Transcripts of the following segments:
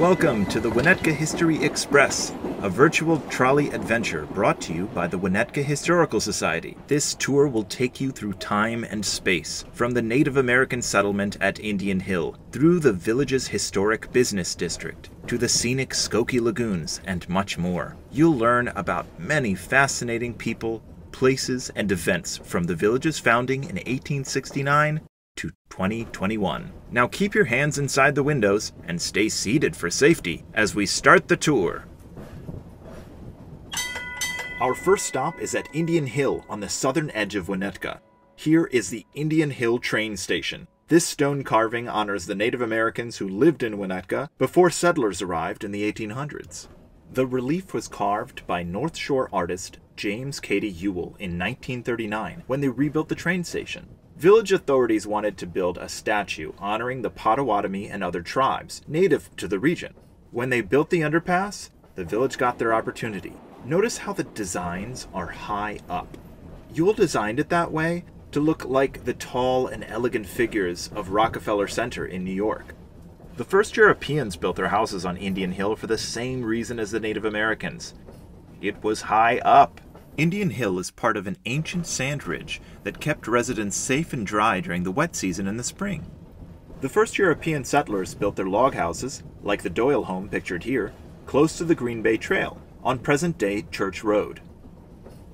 Welcome to the Winnetka History Express, a virtual trolley adventure brought to you by the Winnetka Historical Society. This tour will take you through time and space, from the Native American settlement at Indian Hill, through the village's historic business district, to the scenic Skokie Lagoons, and much more. You'll learn about many fascinating people, places, and events from the village's founding in 1869 to 2021. Now keep your hands inside the windows and stay seated for safety as we start the tour. Our first stop is at Indian Hill on the southern edge of Winnetka. Here is the Indian Hill train station. This stone carving honors the Native Americans who lived in Winnetka before settlers arrived in the 1800s. The relief was carved by North Shore artist James Cady Ewell in 1939 when they rebuilt the train station. Village authorities wanted to build a statue honoring the Potawatomi and other tribes native to the region. When they built the underpass, the village got their opportunity. Notice how the designs are high up. Ewell designed it that way to look like the tall and elegant figures of Rockefeller Center in New York. The first Europeans built their houses on Indian Hill for the same reason as the Native Americans. It was high up. Indian Hill is part of an ancient sand ridge that kept residents safe and dry during the wet season in the spring. The first European settlers built their log houses, like the Doyle home pictured here, close to the Green Bay Trail, on present day Church Road.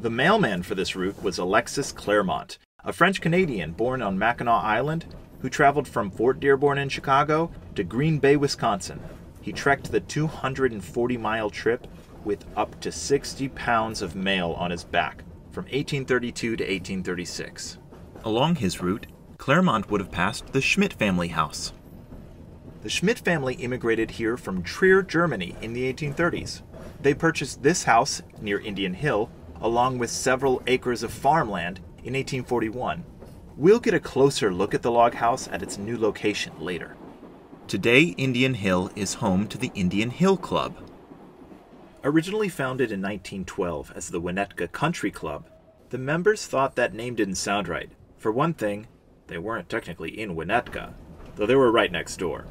The mailman for this route was Alexis Clermont, a French Canadian born on Mackinac Island who traveled from Fort Dearborn in Chicago to Green Bay, Wisconsin. He trekked the 240 mile trip with up to 60 pounds of mail on his back from 1832 to 1836. Along his route, Clermont would have passed the Schmidt family house. The Schmidt family immigrated here from Trier, Germany in the 1830s. They purchased this house near Indian Hill, along with several acres of farmland, in 1841. We'll get a closer look at the log house at its new location later. Today, Indian Hill is home to the Indian Hill Club, Originally founded in 1912 as the Winnetka Country Club, the members thought that name didn't sound right. For one thing, they weren't technically in Winnetka, though they were right next door.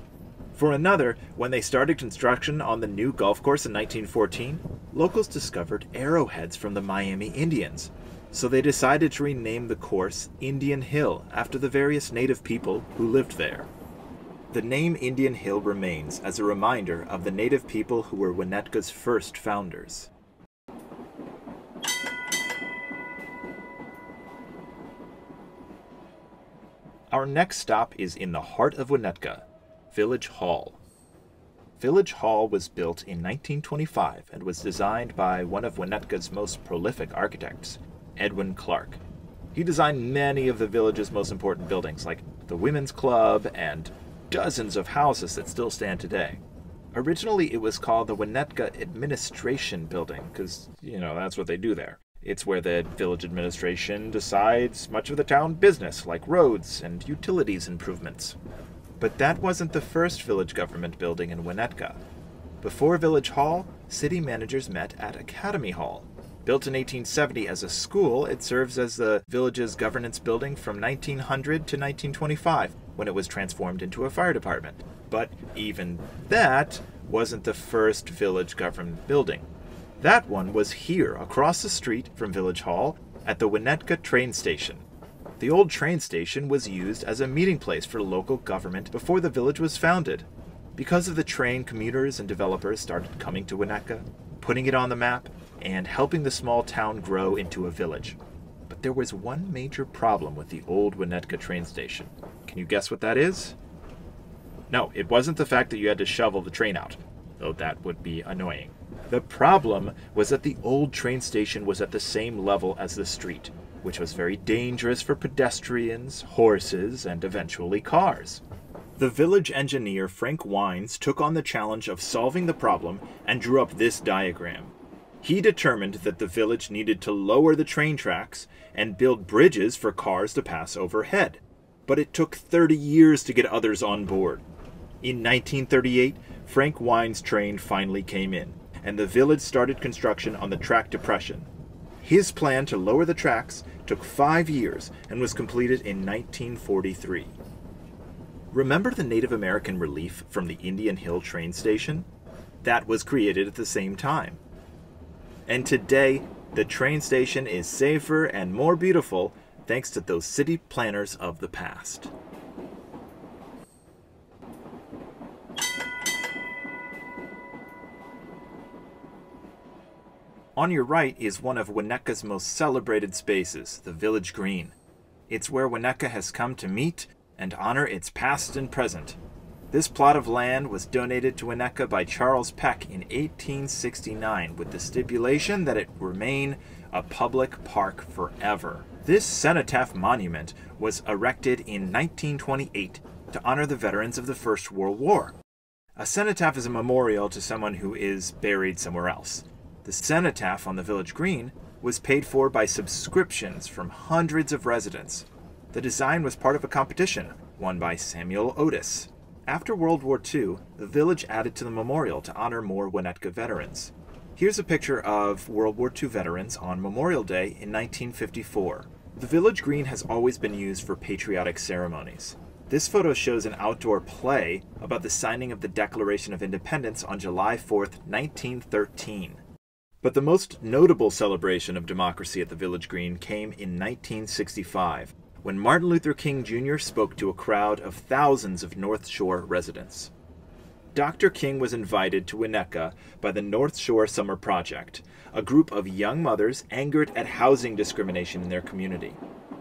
For another, when they started construction on the new golf course in 1914, locals discovered arrowheads from the Miami Indians, so they decided to rename the course Indian Hill after the various native people who lived there. The name Indian Hill remains as a reminder of the native people who were Winnetka's first founders. Our next stop is in the heart of Winnetka, Village Hall. Village Hall was built in 1925 and was designed by one of Winnetka's most prolific architects, Edwin Clark. He designed many of the village's most important buildings, like the Women's Club and dozens of houses that still stand today. Originally, it was called the Winnetka Administration Building, because, you know, that's what they do there. It's where the village administration decides much of the town business, like roads and utilities improvements. But that wasn't the first village government building in Winnetka. Before Village Hall, city managers met at Academy Hall. Built in 1870 as a school, it serves as the village's governance building from 1900 to 1925, when it was transformed into a fire department. But even that wasn't the first village government building. That one was here, across the street from Village Hall, at the Winnetka train station. The old train station was used as a meeting place for local government before the village was founded. Because of the train, commuters and developers started coming to Winnetka, putting it on the map, and helping the small town grow into a village. But there was one major problem with the old Winnetka train station. Can you guess what that is? No, it wasn't the fact that you had to shovel the train out, though that would be annoying. The problem was that the old train station was at the same level as the street, which was very dangerous for pedestrians, horses, and eventually cars. The village engineer Frank Windes took on the challenge of solving the problem and drew up this diagram. He determined that the village needed to lower the train tracks and build bridges for cars to pass overhead. But it took 30 years to get others on board. In 1938, Frank Windes' train finally came in, and the village started construction on the track depression. His plan to lower the tracks took five years and was completed in 1943. Remember the Native American relief from the Indian Hill train station? That was created at the same time. And today, the train station is safer and more beautiful thanks to those city planners of the past. On your right is one of Winnetka most celebrated spaces, the Village Green. It's where Winnetka has come to meet and honor its past and present. This plot of land was donated to Winnetka by Charles Peck in 1869 with the stipulation that it remain a public park forever. This cenotaph monument was erected in 1928 to honor the veterans of the First World War. A cenotaph is a memorial to someone who is buried somewhere else. The cenotaph on the village green was paid for by subscriptions from hundreds of residents. The design was part of a competition won by Samuel Otis. After World War II, the village added to the memorial to honor more Winnetka veterans. Here's a picture of World War II veterans on Memorial Day in 1954. The village green has always been used for patriotic ceremonies. This photo shows an outdoor play about the signing of the Declaration of Independence on July 4, 1913. But the most notable celebration of democracy at the Village Green came in 1965, when Martin Luther King Jr. spoke to a crowd of thousands of North Shore residents. Dr. King was invited to Winnetka by the North Shore Summer Project, a group of young mothers angered at housing discrimination in their community.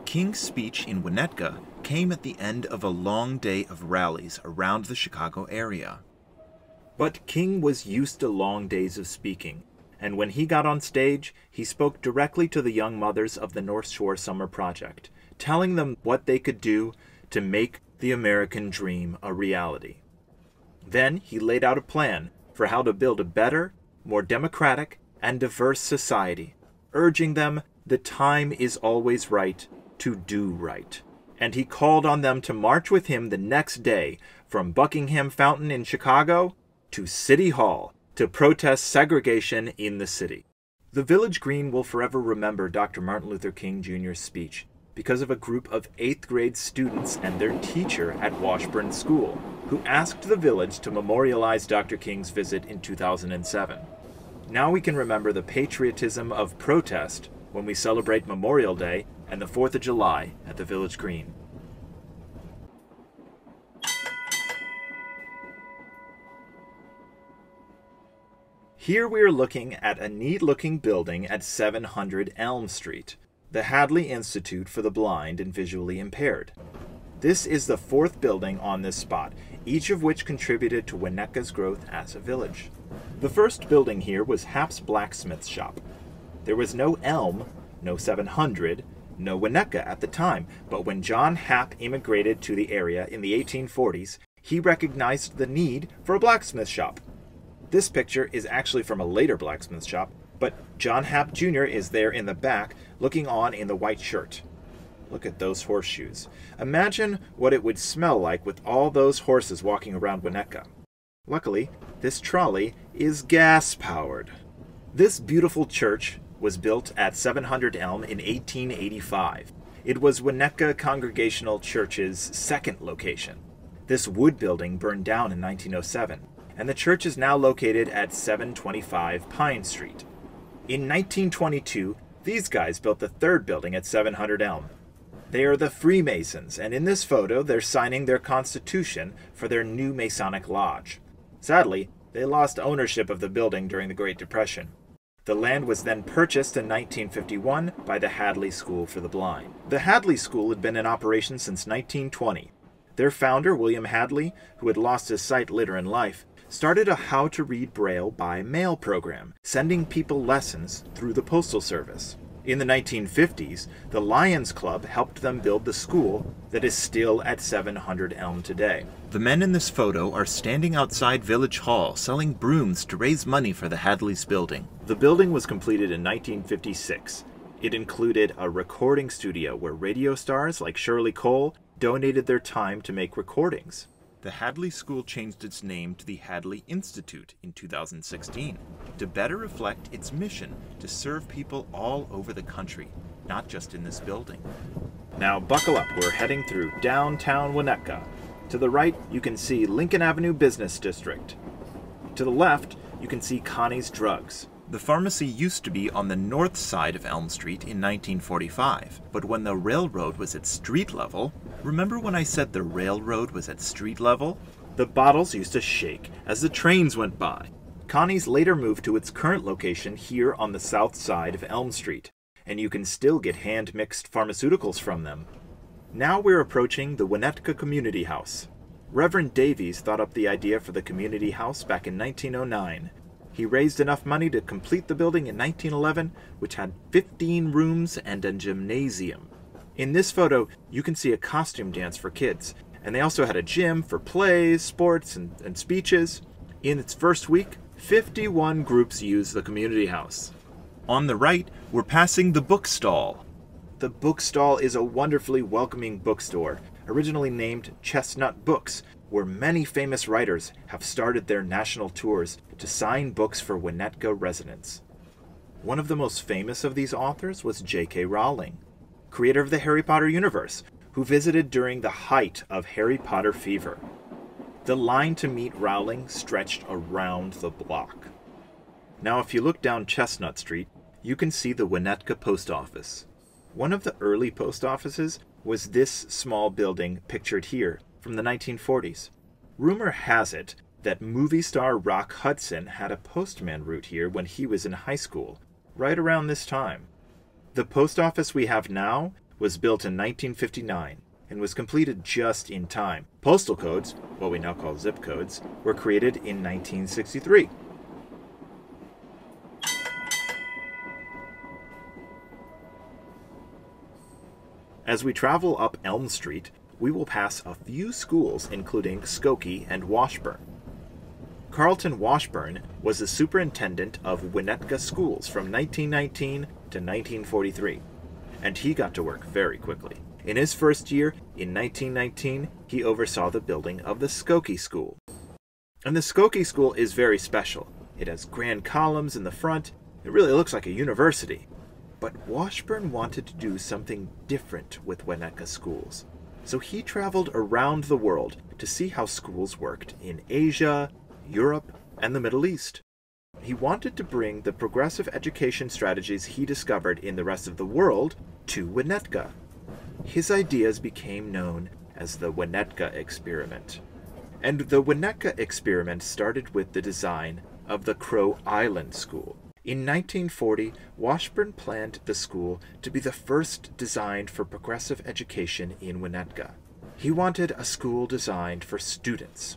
King's speech in Winnetka came at the end of a long day of rallies around the Chicago area. But King was used to long days of speaking and when he got on stage, he spoke directly to the young mothers of the North Shore Summer Project, telling them what they could do to make the American dream a reality. Then he laid out a plan for how to build a better, more democratic, and diverse society, urging them the time is always right to do right. And he called on them to march with him the next day from Buckingham Fountain in Chicago to City Hall to protest segregation in the city. The Village Green will forever remember Dr. Martin Luther King Jr.'s speech because of a group of 8th grade students and their teacher at Washburne School, who asked the village to memorialize Dr. King's visit in 2007. Now we can remember the patriotism of protest when we celebrate Memorial Day and the 4th of July at the Village Green. Here we are looking at a neat looking building at 700 Elm Street, the Hadley Institute for the Blind and Visually Impaired. This is the fourth building on this spot, each of which contributed to Winnetka's growth as a village. The first building here was Happ's Blacksmith Shop. There was no Elm, no 700, no Winnetka at the time, but when John Happ immigrated to the area in the 1840s, he recognized the need for a blacksmith shop. This picture is actually from a later blacksmith shop, but John Happ Jr. is there in the back looking on in the white shirt. Look at those horseshoes. Imagine what it would smell like with all those horses walking around Winnetka. Luckily, this trolley is gas powered. This beautiful church was built at 700 Elm in 1885. It was Winnetka Congregational Church's second location. This wood building burned down in 1907 and the church is now located at 725 Pine Street. In 1922, these guys built the third building at 700 Elm. They are the Freemasons, and in this photo, they're signing their constitution for their new Masonic Lodge. Sadly, they lost ownership of the building during the Great Depression. The land was then purchased in 1951 by the Hadley School for the Blind. The Hadley School had been in operation since 1920. Their founder, William Hadley, who had lost his sight later in life, started a How to Read Braille by Mail program, sending people lessons through the Postal Service. In the 1950s, the Lions Club helped them build the school that is still at 700 Elm today. The men in this photo are standing outside Village Hall selling brooms to raise money for the Hadley's building. The building was completed in 1956. It included a recording studio where radio stars like Shirley Cole donated their time to make recordings the Hadley School changed its name to the Hadley Institute in 2016 to better reflect its mission to serve people all over the country, not just in this building. Now buckle up, we're heading through downtown Winnetka To the right, you can see Lincoln Avenue Business District. To the left, you can see Conney's Drugs. The pharmacy used to be on the north side of Elm Street in 1945, but when the railroad was at street level, remember when I said the railroad was at street level? The bottles used to shake as the trains went by. Conney's later moved to its current location here on the south side of Elm Street, and you can still get hand mixed pharmaceuticals from them. Now we're approaching the Winnetka Community House. Reverend Davies thought up the idea for the community house back in 1909 he raised enough money to complete the building in 1911, which had 15 rooms and a gymnasium. In this photo, you can see a costume dance for kids, and they also had a gym for plays, sports, and, and speeches. In its first week, 51 groups used the community house. On the right, we're passing the book stall. The book stall is a wonderfully welcoming bookstore, originally named Chestnut Books, where many famous writers have started their national tours to sign books for Winnetka residents. One of the most famous of these authors was J.K. Rowling, creator of the Harry Potter universe, who visited during the height of Harry Potter fever. The line to meet Rowling stretched around the block. Now, if you look down Chestnut Street, you can see the Winnetka Post Office. One of the early post offices was this small building pictured here from the 1940s. Rumor has it that movie star Rock Hudson had a postman route here when he was in high school, right around this time. The post office we have now was built in 1959 and was completed just in time. Postal codes, what we now call zip codes, were created in 1963. As we travel up Elm Street, we will pass a few schools including Skokie and Washburne. Carleton Washburne was the superintendent of Winnetka schools from 1919 to 1943, and he got to work very quickly. In his first year, in 1919, he oversaw the building of the Skokie School. And the Skokie School is very special. It has grand columns in the front. It really looks like a university. But Washburne wanted to do something different with Winnetka schools so he traveled around the world to see how schools worked in Asia, Europe, and the Middle East. He wanted to bring the progressive education strategies he discovered in the rest of the world to Winnetka. His ideas became known as the Winnetka experiment. And the Winnetka experiment started with the design of the Crow Island School. In 1940, Washburne planned the school to be the first designed for progressive education in Winnetka. He wanted a school designed for students.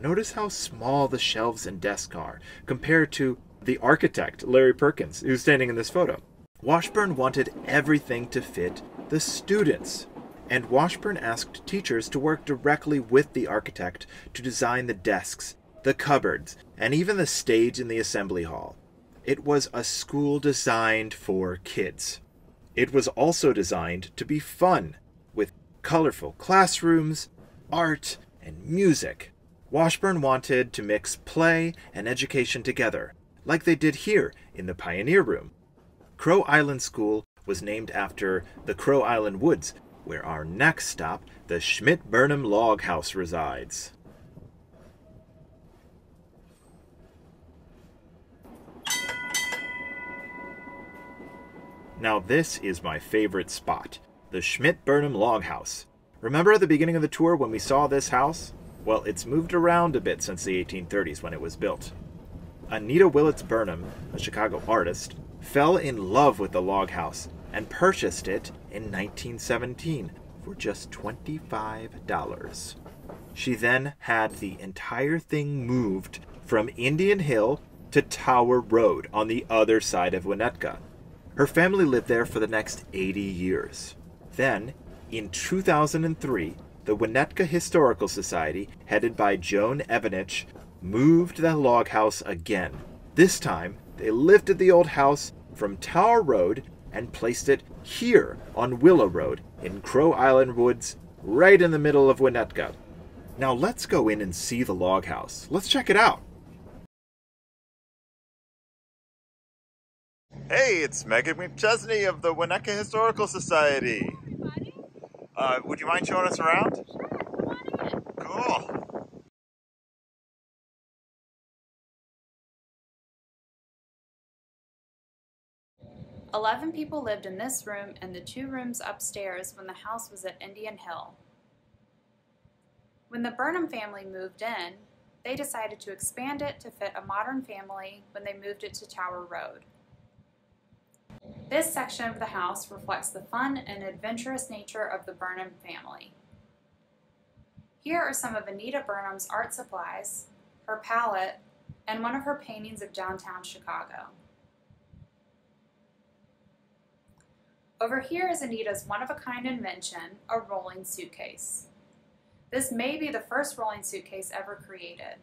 Notice how small the shelves and desks are compared to the architect, Larry Perkins, who's standing in this photo. Washburne wanted everything to fit the students. And Washburne asked teachers to work directly with the architect to design the desks, the cupboards, and even the stage in the assembly hall. It was a school designed for kids. It was also designed to be fun, with colorful classrooms, art, and music. Washburne wanted to mix play and education together, like they did here in the Pioneer Room. Crow Island School was named after the Crow Island Woods, where our next stop, the Schmidt Burnham Log House, resides. Now this is my favorite spot, the Schmidt Burnham Log House. Remember at the beginning of the tour when we saw this house? Well, it's moved around a bit since the 1830s when it was built. Anita Willits Burnham, a Chicago artist, fell in love with the log house and purchased it in 1917 for just $25. She then had the entire thing moved from Indian Hill to Tower Road on the other side of Winnetka. Her family lived there for the next 80 years. Then, in 2003, the Winnetka Historical Society, headed by Joan Evanich, moved the log house again. This time, they lifted the old house from Tower Road and placed it here on Willow Road in Crow Island Woods, right in the middle of Winnetka. Now let's go in and see the log house. Let's check it out. Hey, it's Megan McChesney of the Winnetka Historical Society. Uh, would you mind showing us around? Sure. Cool. Eleven people lived in this room and the two rooms upstairs when the house was at Indian Hill. When the Burnham family moved in, they decided to expand it to fit a modern family when they moved it to Tower Road. This section of the house reflects the fun and adventurous nature of the Burnham family. Here are some of Anita Burnham's art supplies, her palette, and one of her paintings of downtown Chicago. Over here is Anita's one-of-a-kind invention, a rolling suitcase. This may be the first rolling suitcase ever created.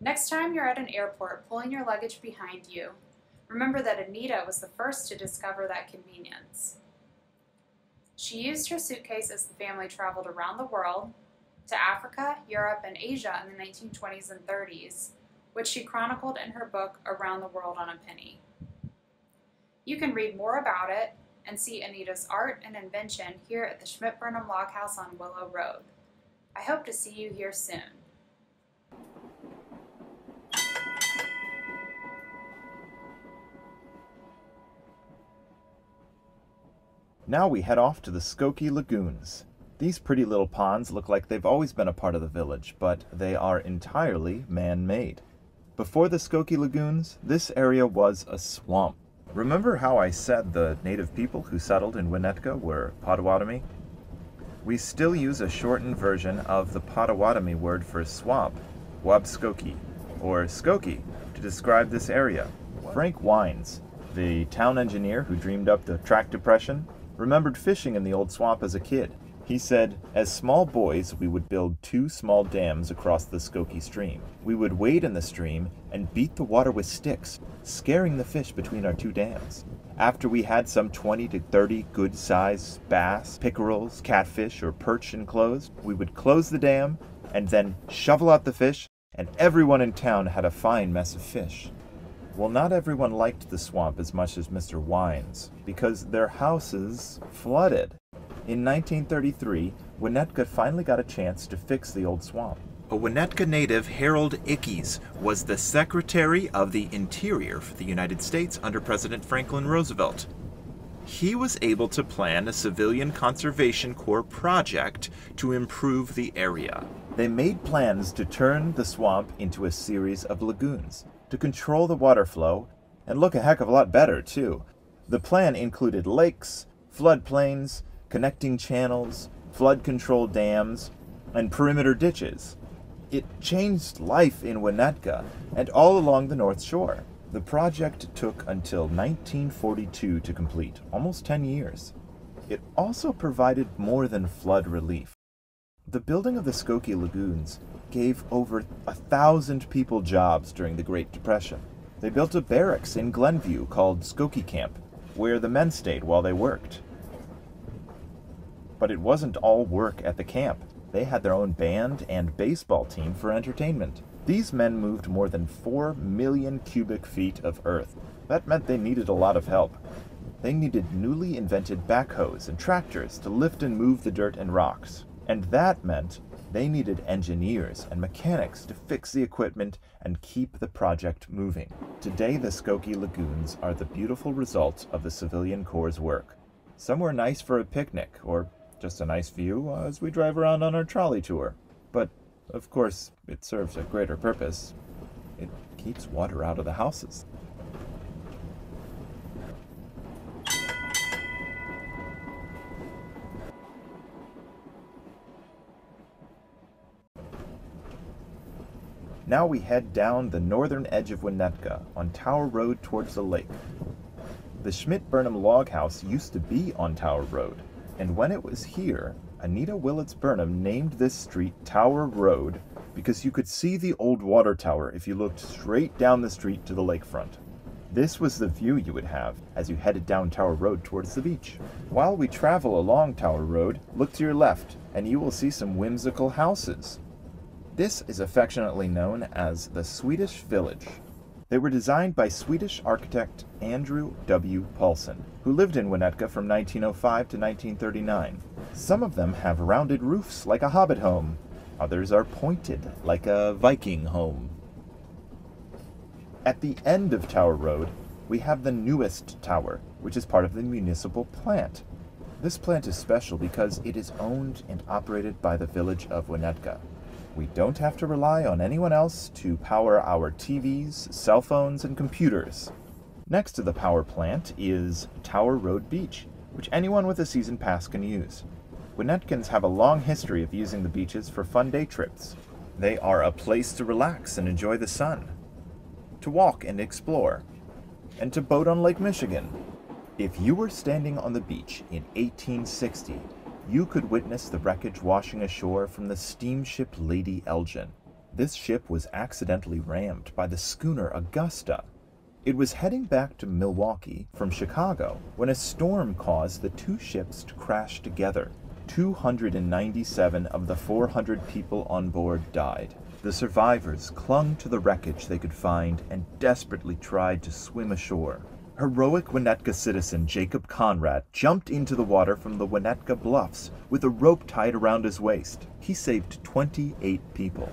Next time you're at an airport pulling your luggage behind you, remember that Anita was the first to discover that convenience. She used her suitcase as the family traveled around the world, to Africa, Europe, and Asia in the 1920s and 30s, which she chronicled in her book Around the World on a Penny. You can read more about it and see Anita's art and invention here at the Schmidt Burnham Log House on Willow Road. I hope to see you here soon. Now we head off to the Skokie Lagoons. These pretty little ponds look like they've always been a part of the village, but they are entirely man-made. Before the Skokie Lagoons, this area was a swamp. Remember how I said the native people who settled in Winnetka were Potawatomi? We still use a shortened version of the Potawatomi word for swamp, Wabskokie, or Skokie, to describe this area. Frank Windes, the town engineer who dreamed up the track depression, remembered fishing in the old swamp as a kid. He said, As small boys, we would build two small dams across the Skokie stream. We would wade in the stream and beat the water with sticks, scaring the fish between our two dams. After we had some 20 to 30 good sized bass, pickerels, catfish, or perch enclosed, we would close the dam and then shovel out the fish, and everyone in town had a fine mess of fish. Well, not everyone liked the swamp as much as Mr. Windes, because their houses flooded. In 1933, Winnetka finally got a chance to fix the old swamp. A Winnetka native, Harold Ickes, was the Secretary of the Interior for the United States under President Franklin Roosevelt. He was able to plan a civilian conservation corps project to improve the area. They made plans to turn the swamp into a series of lagoons, to control the water flow, and look a heck of a lot better, too. The plan included lakes, floodplains, connecting channels, flood control dams, and perimeter ditches. It changed life in Winnetka and all along the North Shore. The project took until 1942 to complete, almost 10 years. It also provided more than flood relief. The building of the Skokie Lagoons gave over a thousand people jobs during the Great Depression. They built a barracks in Glenview called Skokie Camp, where the men stayed while they worked. But it wasn't all work at the camp. They had their own band and baseball team for entertainment. These men moved more than 4 million cubic feet of earth. That meant they needed a lot of help. They needed newly invented backhoes and tractors to lift and move the dirt and rocks. And that meant they needed engineers and mechanics to fix the equipment and keep the project moving. Today, the Skokie Lagoons are the beautiful result of the Civilian Corps' work. Somewhere nice for a picnic or just a nice view as we drive around on our trolley tour. But, of course, it serves a greater purpose. It keeps water out of the houses. Now we head down the northern edge of Winnetka on Tower Road towards the lake. The Schmidt Burnham log house used to be on Tower Road, and when it was here, Anita Willits Burnham named this street Tower Road because you could see the old water tower if you looked straight down the street to the lakefront. This was the view you would have as you headed down Tower Road towards the beach. While we travel along Tower Road, look to your left and you will see some whimsical houses. This is affectionately known as the Swedish Village. They were designed by Swedish architect Andrew W. Paulson, who lived in Winnetka from 1905 to 1939. Some of them have rounded roofs like a hobbit home, others are pointed like a Viking home. At the end of Tower Road, we have the newest tower, which is part of the municipal plant. This plant is special because it is owned and operated by the village of Winnetka. We don't have to rely on anyone else to power our TVs, cell phones, and computers. Next to the power plant is Tower Road Beach, which anyone with a season pass can use. Winnetkins have a long history of using the beaches for fun day trips. They are a place to relax and enjoy the sun, to walk and explore, and to boat on Lake Michigan. If you were standing on the beach in 1860, you could witness the wreckage washing ashore from the steamship Lady Elgin. This ship was accidentally rammed by the schooner Augusta. It was heading back to Milwaukee from Chicago when a storm caused the two ships to crash together. 297 of the 400 people on board died. The survivors clung to the wreckage they could find and desperately tried to swim ashore. Heroic Winnetka citizen Jacob Conrad jumped into the water from the Winnetka Bluffs with a rope tied around his waist. He saved 28 people.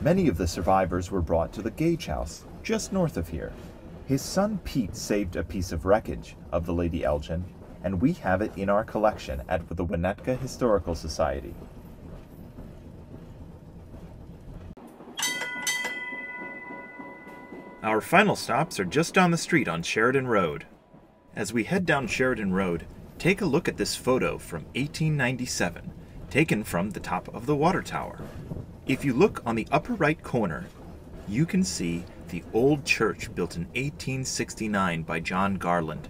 Many of the survivors were brought to the Gage House, just north of here. His son Pete saved a piece of wreckage of the Lady Elgin, and we have it in our collection at the Winnetka Historical Society. Our final stops are just down the street on Sheridan Road. As we head down Sheridan Road, take a look at this photo from 1897, taken from the top of the water tower. If you look on the upper right corner, you can see the old church built in 1869 by John Garland.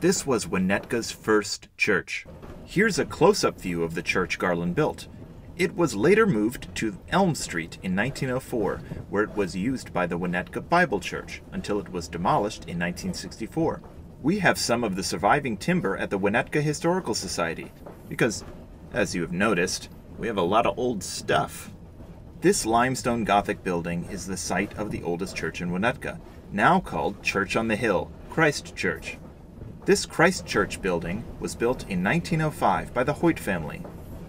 This was Winnetka's first church. Here's a close-up view of the church Garland built. It was later moved to Elm Street in 1904, where it was used by the Winnetka Bible Church until it was demolished in 1964. We have some of the surviving timber at the Winnetka Historical Society, because, as you have noticed, we have a lot of old stuff. This limestone Gothic building is the site of the oldest church in Winnetka, now called Church on the Hill, Christ Church. This Christ Church building was built in 1905 by the Hoyt family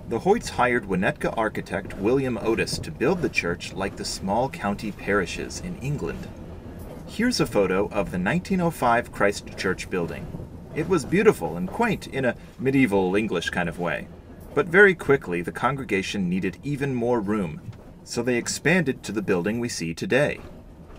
the Hoyts hired Winnetka architect William Otis to build the church like the small county parishes in England. Here's a photo of the 1905 Christ Church building. It was beautiful and quaint in a medieval English kind of way. But very quickly, the congregation needed even more room, so they expanded to the building we see today.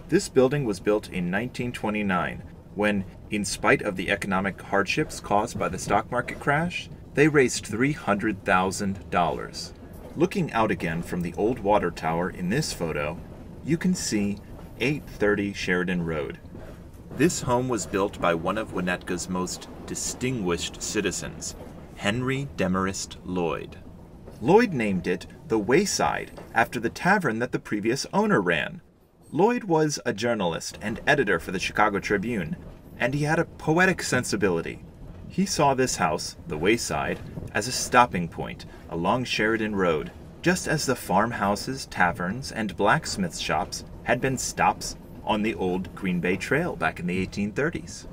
This building was built in 1929 when, in spite of the economic hardships caused by the stock market crash, they raised $300,000. Looking out again from the old water tower in this photo, you can see 830 Sheridan Road. This home was built by one of Winnetka's most distinguished citizens, Henry Demarest Lloyd. Lloyd named it the Wayside after the tavern that the previous owner ran. Lloyd was a journalist and editor for the Chicago Tribune, and he had a poetic sensibility. He saw this house, the Wayside, as a stopping point along Sheridan Road, just as the farmhouses, taverns, and blacksmith shops had been stops on the old Green Bay Trail back in the 1830s.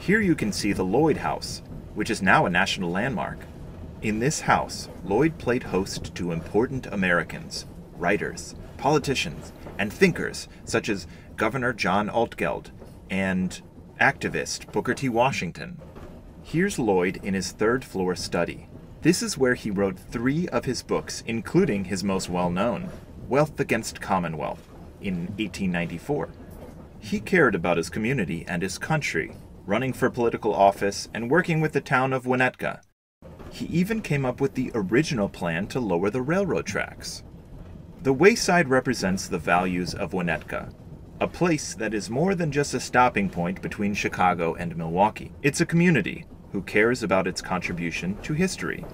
Here you can see the Lloyd House, which is now a national landmark. In this house, Lloyd played host to important Americans, writers, politicians, and thinkers such as Governor John Altgeld and activist Booker T. Washington. Here's Lloyd in his third floor study. This is where he wrote three of his books, including his most well known, Wealth Against Commonwealth, in 1894. He cared about his community and his country, running for political office and working with the town of Winnetka. He even came up with the original plan to lower the railroad tracks. The wayside represents the values of Winnetka, a place that is more than just a stopping point between Chicago and Milwaukee. It's a community who cares about its contribution to history.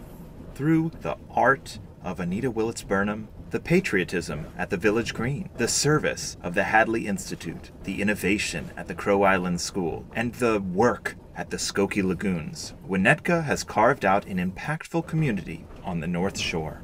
Through the art of Anita Willits Burnham, the patriotism at the Village Green, the service of the Hadley Institute, the innovation at the Crow Island School, and the work at the Skokie Lagoons, Winnetka has carved out an impactful community on the North Shore.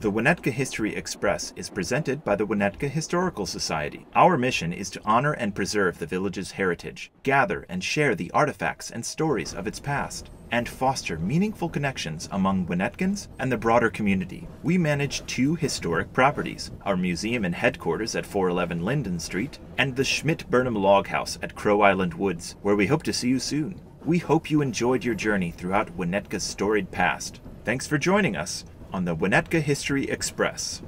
The Winnetka History Express is presented by the Winnetka Historical Society. Our mission is to honor and preserve the village's heritage, gather and share the artifacts and stories of its past, and foster meaningful connections among Winnetkins and the broader community. We manage two historic properties our museum and headquarters at 411 Linden Street, and the Schmidt Burnham Log House at Crow Island Woods, where we hope to see you soon. We hope you enjoyed your journey throughout Winnetka's storied past. Thanks for joining us on the Winnetka History Express.